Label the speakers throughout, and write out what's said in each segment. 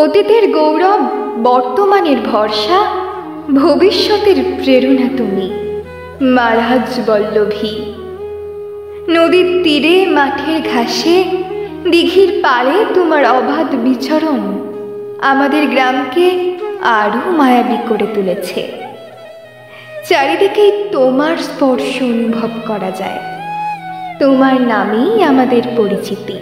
Speaker 1: অতীতের গৌরব বর্তমানের ভরসা, ভবিষ্যতের প্রেরণা তুমি মারাজ বল্লভী। নদীর তীরে, মাঠের ঘাসে, দিঘির পাড়ে তোমার অবাধ বিচরণ আমাদের গ্রামকে আরও মায়াবী করে তুলেছে। চারিদিকেই তোমার স্পর্শ অনুভব করা যায়। তোমার নামেই আমাদের পরিচিতি।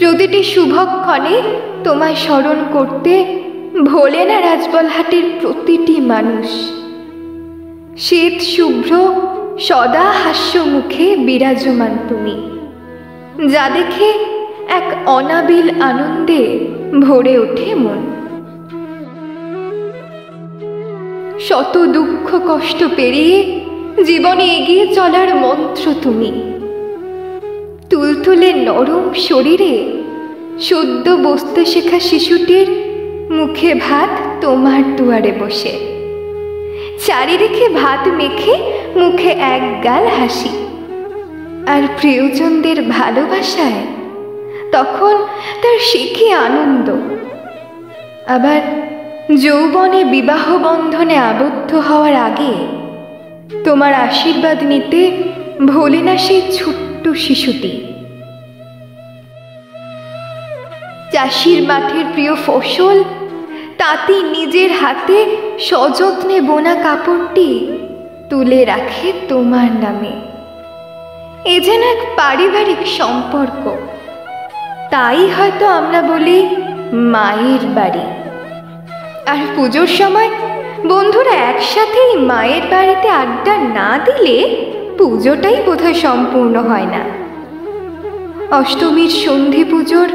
Speaker 1: প্রতিটি শুভক্ষণে তোমায় স্মরণ করতে ভোলে না রাজবলহাটের প্রতিটি মানুষ। শীত শুভ্র, সদা হাস্য মুখে বিরাজমান তুমি, যা দেখে এক অনাবিল আনন্দে ভরে ওঠে মন। শত দুঃখ কষ্ট পেরিয়ে জীবনে এগিয়ে চলার মন্ত্র তুমি তুলতুলে নরম শরীরে সদ্য বসতে শেখা শিশুটির মুখে ভাত তোমার দুয়ারে বসে। চারিদিকে ভাত মেখে মুখে এক গাল হাসি। আর প্রিয়জনদের ভালোবাসায় তখন তার শিখে আনন্দ। আবার যৌবনে বিবাহ বন্ধনে আবদ্ধ হওয়ার আগে তোমার আশীর্বাদ নিতে ভোলে না সেই ছোট্ট শিশুটি। চাষির মাঠের প্রিয় ফসল, তাঁতি নিজের হাতে সযত্নে বোনা কাপড়টি তুলে রাখে তোমার নামে। এ যেন এক পারিবারিক সম্পর্ক। তাই হয়তো আমরা বলি মায়ের বাড়ি। আর পুজোর সময় বন্ধুরা একসাথেই মায়ের বাড়িতে আড্ডা না দিলে পুজোটাই বোধহয় সম্পূর্ণ হয় না। অষ্টমীর সন্ধি পুজোর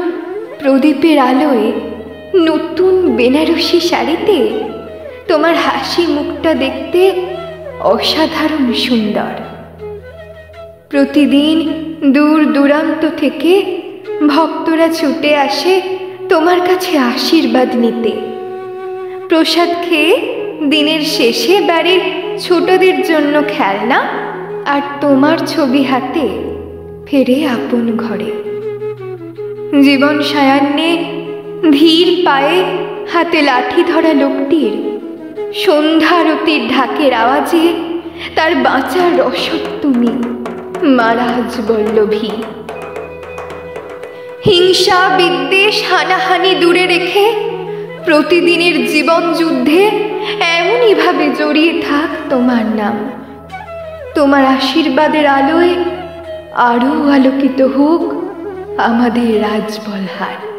Speaker 1: প্রদীপের আলোয় নতুন বেনারসি শাড়িতে তোমার হাসি মুখটা দেখতে অসাধারণ সুন্দর। প্রতিদিন দূর দূরান্ত থেকে ভক্তরা ছুটে আসে তোমার কাছে আশীর্বাদ নিতে। প্রসাদ খেয়ে দিনের শেষে বাড়ির ছোটদের জন্য খেলনা আর তোমার ছবি হাতে ফেরে আপন ঘরে। জীবন সায়ান্নে ধীর পায়ে হাতে লাঠি ধরা লোকটির সন্ধ্যারতির ঢাকের আওয়াজে তার বাঁচার রসদ তুমি মারাজ বল্লভী। হিংসা, বিদ্বেষ, হানাহানি দূরে রেখে প্রতিদিনের জীবন যুদ্ধে এমনইভাবে জড়িয়ে থাক তোমার নাম। তোমার আশীর্বাদের আলোয় আরও আলোকিত হোক আমাদের রাজবলহাট